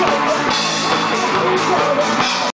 Let's go.